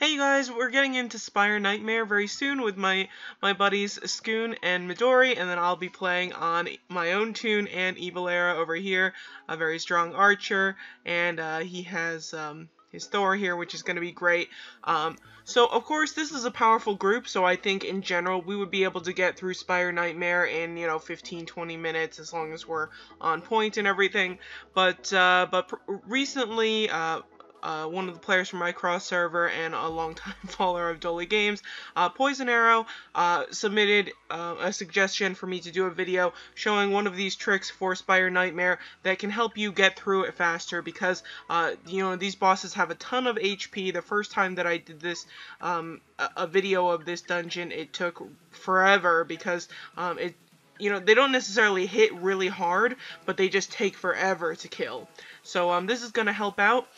Hey you guys, we're getting into Spire Nightmare very soon with my my buddies Scoon and Midori, and then I'll be playing on my own tune and Evil Arrow over here, a very strong archer, and uh, he has um, his Thor here, which is going to be great. Um, so, of course, this is a powerful group, so I think in general we would be able to get through Spire Nightmare in, you know, 15-20 minutes as long as we're on point and everything. But, uh, but recently, uh, uh, one of the players from my cross server and a longtime follower of Doly Games, uh, Poison Arrow, uh, submitted uh, a suggestion for me to do a video showing one of these tricks for Spire Nightmare that can help you get through it faster because, uh, you know, these bosses have a ton of HP. The first time that I did this, um, a, a, video of this dungeon, it took forever because um, it you know, they don't necessarily hit really hard, but they just take forever to kill. So um, this is going to help out.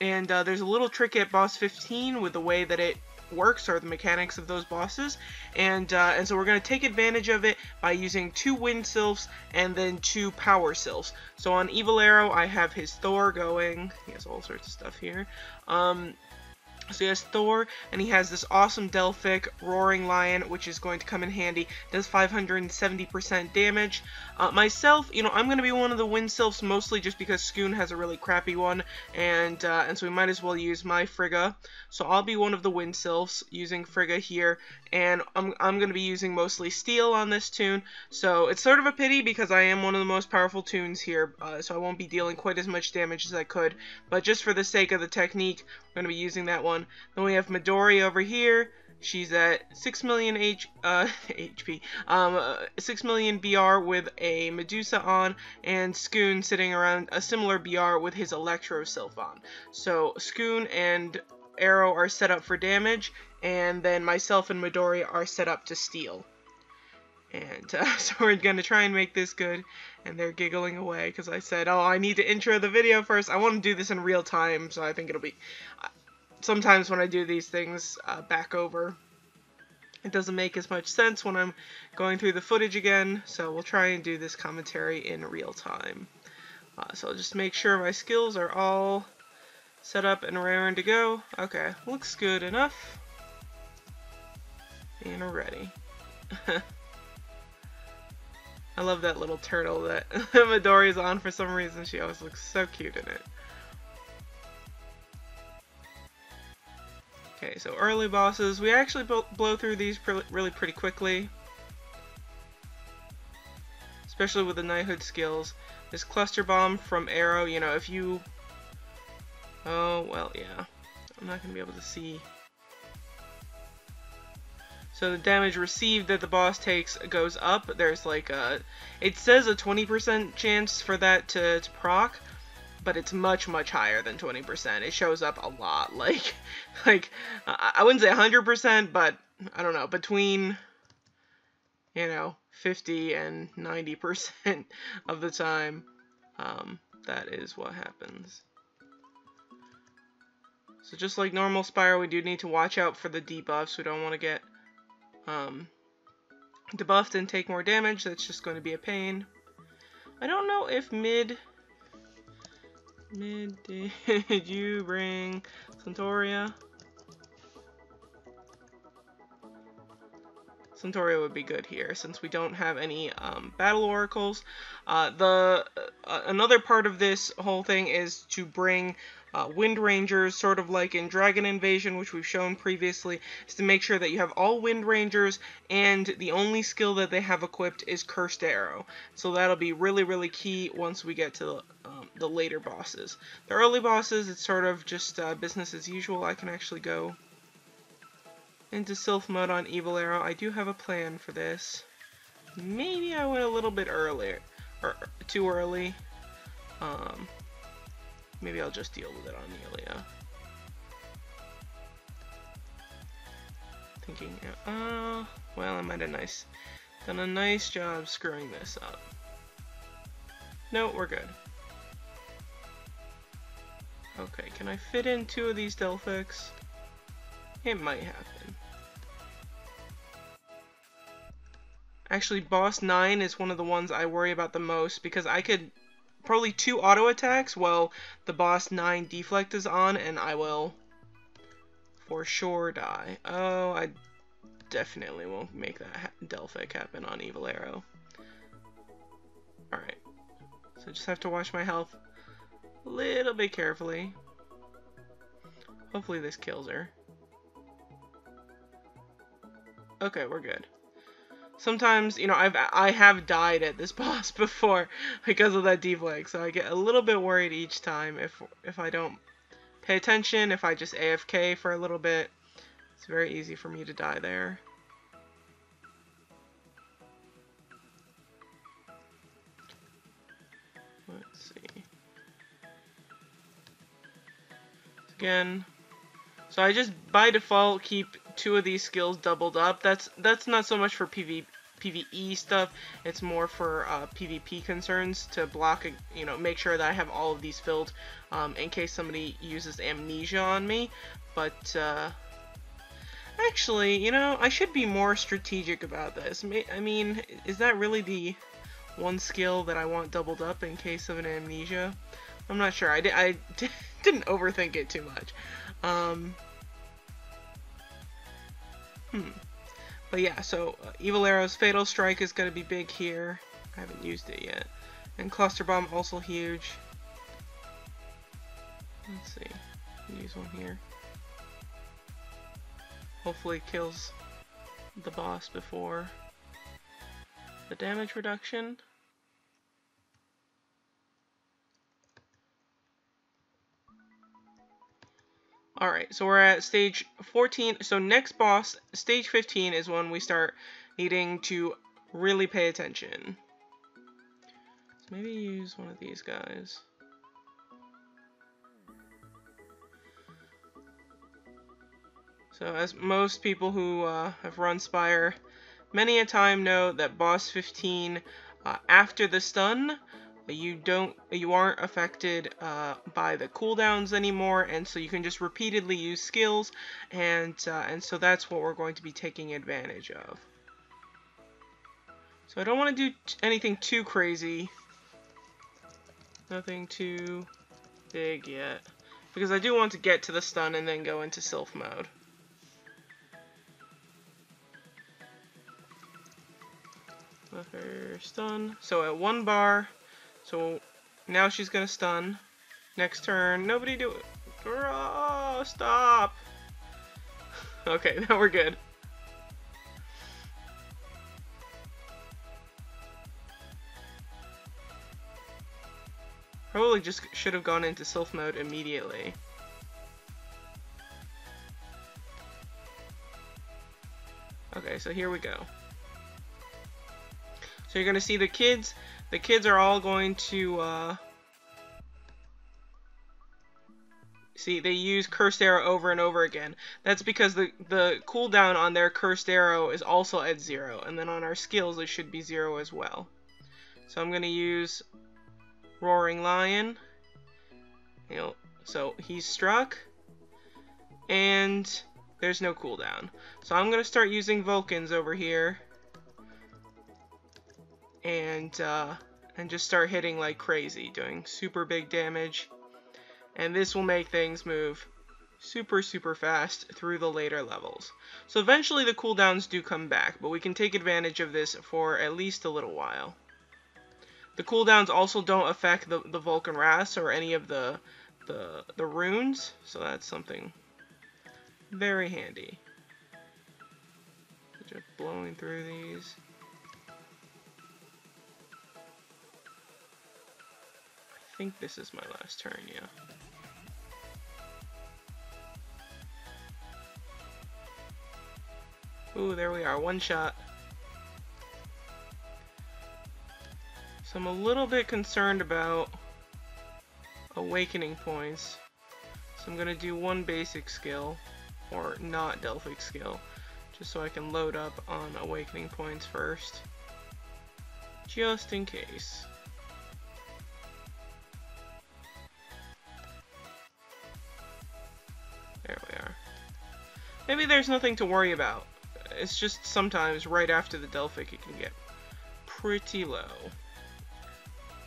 And uh, there's a little trick at boss 15 with the way that it works or the mechanics of those bosses. And uh, and so we're going to take advantage of it by using two wind sylphs and then two power sylphs. So on evil arrow I have his Thor going. He has all sorts of stuff here. Um, so he has Thor, and he has this awesome Delphic Roaring Lion, which is going to come in handy. Does 570% damage. Uh, myself, you know, I'm going to be one of the Wind Sylphs, mostly just because Scoon has a really crappy one, and uh, and so we might as well use my Frigga. So I'll be one of the Wind Sylphs, using Frigga here, and I'm, I'm going to be using mostly Steel on this tune. So it's sort of a pity because I am one of the most powerful tunes here, uh, so I won't be dealing quite as much damage as I could. But just for the sake of the technique, going to be using that one. Then we have Midori over here. She's at 6 million H, uh, HP, um, uh, 6 million BR with a Medusa on, and Scoon sitting around a similar BR with his Electro Sylph on. So Scoon and Arrow are set up for damage, and then myself and Midori are set up to steal. And uh, so we're going to try and make this good. And they're giggling away because I said, oh, I need to intro the video first. I want to do this in real time, so I think it'll be... Uh, sometimes when I do these things uh, back over, it doesn't make as much sense when I'm going through the footage again. So we'll try and do this commentary in real time. Uh, so I'll just make sure my skills are all set up and raring to go. Okay, looks good enough. And we're ready. I love that little turtle that Midori's on for some reason. She always looks so cute in it. Okay, so early bosses. We actually blow through these really pretty quickly. Especially with the Knighthood skills. This Cluster Bomb from Arrow, you know, if you... Oh, well, yeah. I'm not going to be able to see so the damage received that the boss takes goes up. There's like a, it says a 20% chance for that to, to proc, but it's much, much higher than 20%. It shows up a lot. Like, like I wouldn't say 100%, but I don't know, between, you know, 50 and 90% of the time, um, that is what happens. So just like normal Spire, we do need to watch out for the debuffs. We don't want to get um, debuffed and take more damage. That's just going to be a pain. I don't know if mid... Mid did you bring Suntoria? Suntoria would be good here since we don't have any um, battle oracles. Uh, the uh, another part of this whole thing is to bring uh, Wind Rangers, sort of like in Dragon Invasion, which we've shown previously, is to make sure that you have all Wind Rangers, and the only skill that they have equipped is Cursed Arrow. So that'll be really, really key once we get to the, um, the later bosses. The early bosses, it's sort of just uh, business as usual. I can actually go into Sylph mode on Evil Arrow. I do have a plan for this. Maybe I went a little bit earlier, or too early. Um, Maybe I'll just deal with it on Elia. Thinking, uh, well, I might have nice, done a nice job screwing this up. No, we're good. Okay, can I fit in two of these Delphics? It might happen. Actually, boss 9 is one of the ones I worry about the most because I could probably two auto attacks while the boss 9 deflect is on, and I will for sure die. Oh, I definitely won't make that ha Delphic happen on Evil Arrow. Alright. So I just have to watch my health a little bit carefully. Hopefully this kills her. Okay, we're good. Sometimes, you know, I've I have died at this boss before because of that deflect, so I get a little bit worried each time if if I don't pay attention, if I just AFK for a little bit. It's very easy for me to die there. Let's see. Again, so I just by default keep two of these skills doubled up. That's that's not so much for PV, PvE stuff. It's more for uh, PvP concerns to block, you know, make sure that I have all of these filled um, in case somebody uses amnesia on me. But uh, actually, you know, I should be more strategic about this. I mean, is that really the one skill that I want doubled up in case of an amnesia? I'm not sure. I, di I didn't overthink it too much. Um, Hmm. But yeah, so uh, Evil Arrow's Fatal Strike is going to be big here. I haven't used it yet. And Cluster Bomb also huge. Let's see. Use one here. Hopefully kills the boss before the damage reduction. Alright, so we're at stage 14. So next boss, stage 15, is when we start needing to really pay attention. So maybe use one of these guys. So as most people who uh, have run Spire many a time know that boss 15, uh, after the stun, you don't you aren't affected uh, by the cooldowns anymore and so you can just repeatedly use skills and uh, and so that's what we're going to be taking advantage of. So I don't want to do anything too crazy. Nothing too big yet. Because I do want to get to the stun and then go into Sylph mode. Her stun. So at one bar, so now she's gonna stun. Next turn, nobody do it. Oh, stop! okay, now we're good. Probably just should have gone into Sylph mode immediately. Okay, so here we go. So you're to see the kids the kids are all going to uh, see they use cursed arrow over and over again. That's because the the cooldown on their cursed arrow is also at zero and then on our skills it should be zero as well. So I'm gonna use roaring lion. You know so he's struck and there's no cooldown. So I'm gonna start using Vulcans over here and uh, and just start hitting like crazy, doing super big damage. And this will make things move super, super fast through the later levels. So eventually the cooldowns do come back, but we can take advantage of this for at least a little while. The cooldowns also don't affect the, the Vulcan Wrath or any of the, the, the runes, so that's something very handy. Just blowing through these. Think this is my last turn, yeah. Ooh, there we are, one shot. So I'm a little bit concerned about awakening points. So I'm going to do one basic skill, or not Delphic skill, just so I can load up on awakening points first. Just in case. There we are. Maybe there's nothing to worry about. It's just sometimes right after the Delphic it can get pretty low.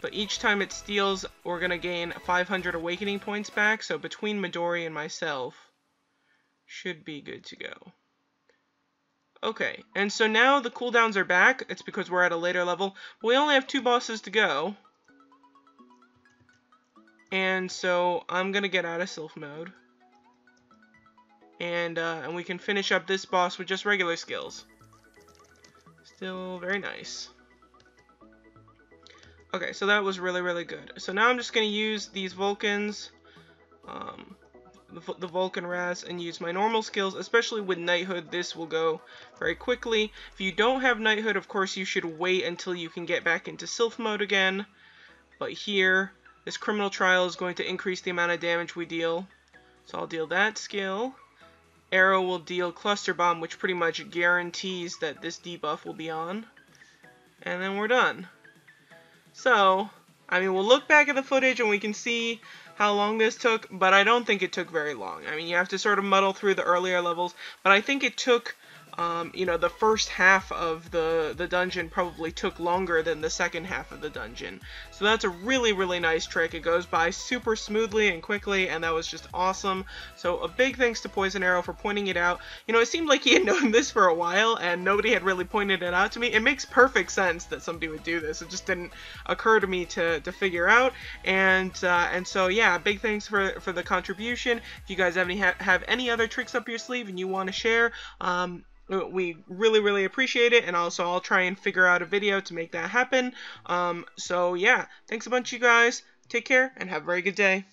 But each time it steals, we're going to gain 500 awakening points back, so between Midori and myself, should be good to go. Okay, and so now the cooldowns are back. It's because we're at a later level. We only have two bosses to go. And so I'm going to get out of Sylph mode. And, uh, and we can finish up this boss with just regular skills. Still very nice. Okay, so that was really, really good. So now I'm just going to use these Vulcans, um, the, the Vulcan Wrath, and use my normal skills, especially with Knighthood. This will go very quickly. If you don't have Knighthood, of course, you should wait until you can get back into Sylph mode again. But here, this Criminal Trial is going to increase the amount of damage we deal. So I'll deal that skill. Arrow will deal Cluster Bomb, which pretty much guarantees that this debuff will be on. And then we're done. So, I mean, we'll look back at the footage and we can see how long this took, but I don't think it took very long. I mean, you have to sort of muddle through the earlier levels, but I think it took um, you know, the first half of the, the dungeon probably took longer than the second half of the dungeon. So that's a really, really nice trick. It goes by super smoothly and quickly, and that was just awesome. So a big thanks to Poison Arrow for pointing it out. You know, it seemed like he had known this for a while, and nobody had really pointed it out to me. It makes perfect sense that somebody would do this. It just didn't occur to me to, to figure out. And uh, and so, yeah, big thanks for, for the contribution. If you guys have any, ha have any other tricks up your sleeve and you want to share, um, we really really appreciate it and also I'll try and figure out a video to make that happen. Um, so yeah. Thanks a bunch you guys. Take care and have a very good day